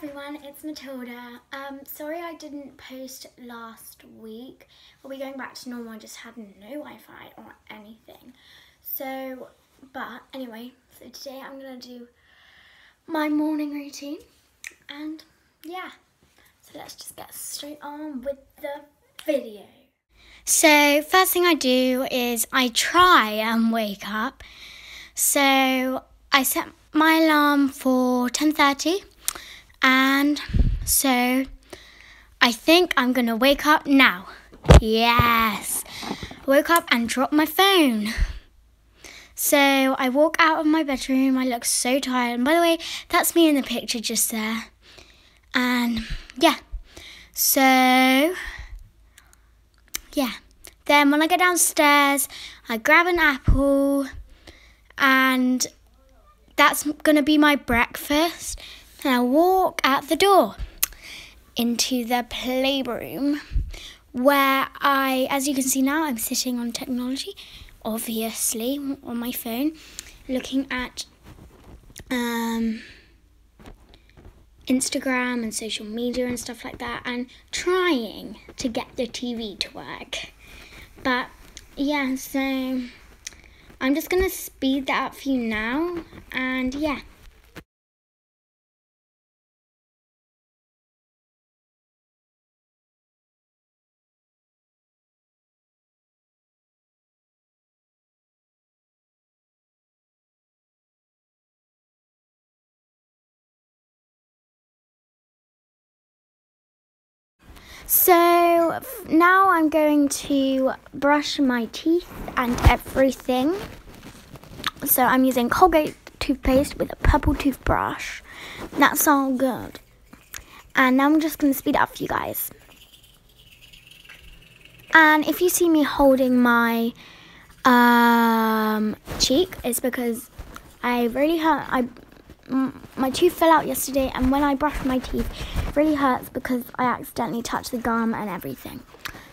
everyone, it's Matilda. Um, sorry I didn't post last week. We'll be going back to normal, I just had no Wi-Fi or anything. So, but anyway, so today I'm gonna do my morning routine. And yeah, so let's just get straight on with the video. So first thing I do is I try and wake up. So I set my alarm for 10.30 and so I think I'm gonna wake up now. Yes. Woke up and dropped my phone. So I walk out of my bedroom. I look so tired. And by the way, that's me in the picture just there. And yeah. So yeah. Then when I go downstairs, I grab an apple and that's gonna be my breakfast and I walk out the door into the playroom where I, as you can see now, I'm sitting on technology, obviously, on my phone, looking at um, Instagram and social media and stuff like that, and trying to get the TV to work. But yeah, so I'm just gonna speed that up for you now, and yeah. So now I'm going to brush my teeth and everything. So I'm using Colgate toothpaste with a purple toothbrush. That's all good. And now I'm just going to speed up for you guys. And if you see me holding my um, cheek, it's because I really hurt. I my tooth fell out yesterday, and when I brushed my teeth, it really hurts because I accidentally touched the gum and everything.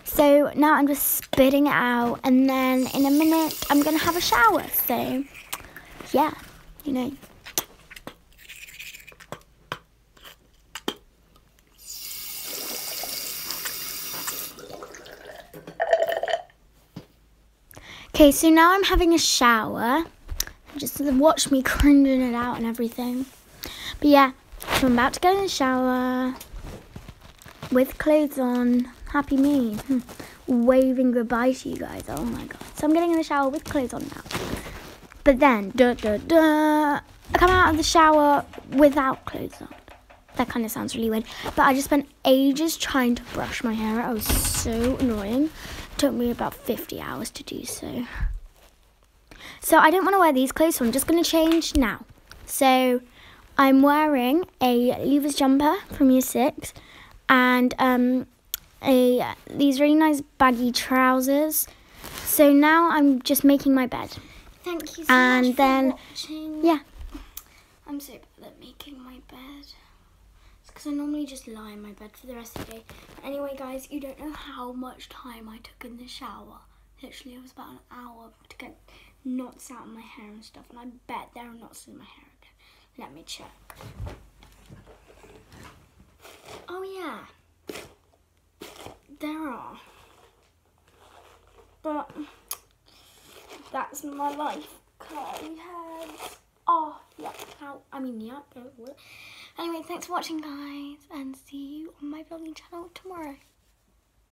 So now I'm just spitting it out, and then in a minute I'm gonna have a shower. So, yeah, you know. Okay, so now I'm having a shower. Just watch me cringing it out and everything. But yeah, so I'm about to go in the shower with clothes on. Happy me. Hmm. Waving goodbye to you guys. Oh my god. So I'm getting in the shower with clothes on now. But then, duh, duh, duh, I come out of the shower without clothes on. That kind of sounds really weird. But I just spent ages trying to brush my hair. I was so annoying. It took me about 50 hours to do so. So I don't want to wear these clothes, so I'm just going to change now. So I'm wearing a Leavers jumper from year six and um, a these really nice baggy trousers. So now I'm just making my bed. Thank you so much. and much then, watching. Yeah. I'm so bad at making my bed. It's because I normally just lie in my bed for the rest of the day. Anyway, guys, you don't know how much time I took in the shower. Literally, it was about an hour to get knots out of my hair and stuff. And I bet there are knots in my hair again. Let me check. Oh, yeah. There are. But that's my life. Curly heads. Oh, yeah. How? I mean, yeah. Anyway, thanks for watching, guys. And see you on my vlogging channel tomorrow.